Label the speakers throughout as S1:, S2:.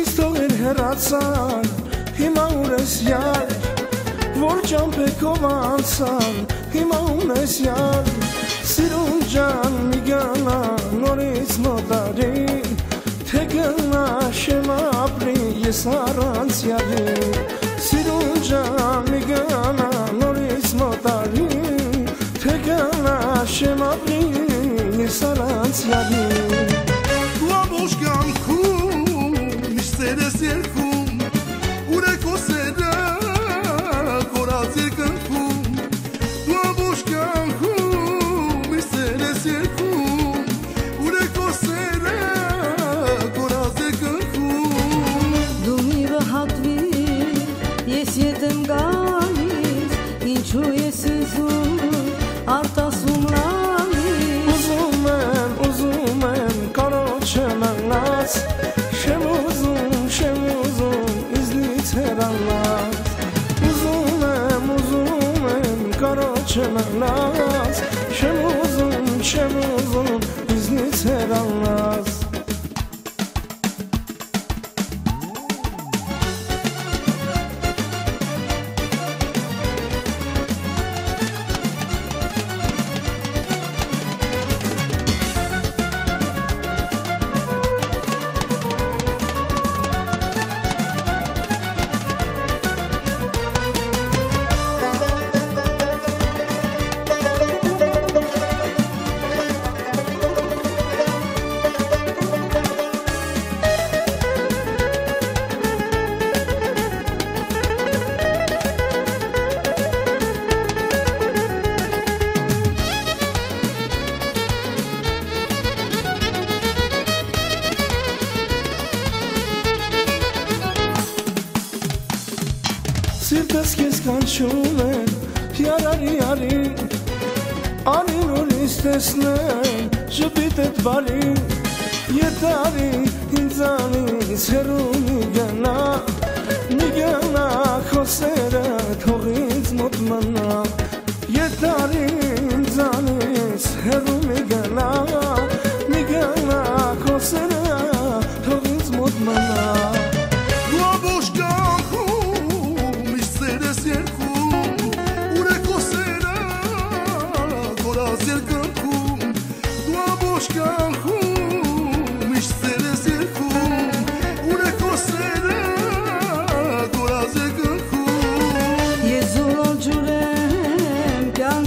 S1: հեռացան հիմա ուր ես յար որ ճամփեքով անցան հիմա ունես յար սիրուն ջան մի գանա նորից մոտարի թե գնա շեմ ապրի ես առանց յարի սիրուն ջան մի գանա նորից մոտարի թե գնա շեմ ապրի ես առանց յարի
S2: երկում ուրեկոսերա խորած երկնքում դու ամբողջ կյանքում իսեր ես երկում ուրեկոսերա խորած երկնքում
S3: դու մի վհատվի ես եդեմ գալիս ինչու ես ուզում արտա
S1: love. Սիրտս քեզ կանչում է Յարարի արի Անին ուրիշ տեսնեմ Ժպիտ էդ բարի Ետարի ինձանից հերու մի գնա Մի գնա խոսերը թող ինձ մոտ մնա Ետարի ինձանից հերու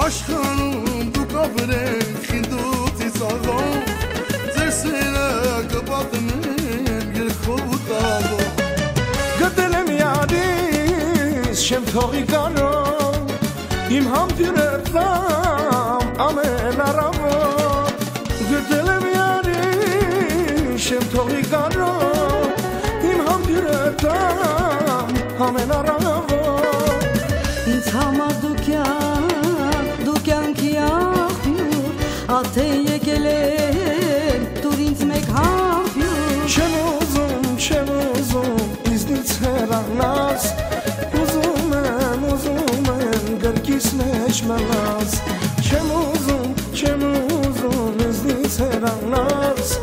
S2: աշխանում դու կապրեն խինդու ծիծաղով ձեր սերը կպատմեն երկով ու տալով
S1: գտել եմ յադիս շեմ թողի կարով իմ համբյուրը տամ ամեն առավոտ գտել եմ յադիս շեմ թողի կարով իմ համբյուրը տամ ամեն առավոտ
S3: ինձ համար դու կյան կյանքի աղբյուր Ատե եկել եմ դուր ինձ մեկ համբյուր
S1: Չեմ ուզում, չեմ ուզում իզնից հեռանաս Ուզում եմ, ուզում եմ գրկիս մեջ մնաս Չեմ ուզում, չեմ ուզում իզնից հեռանաս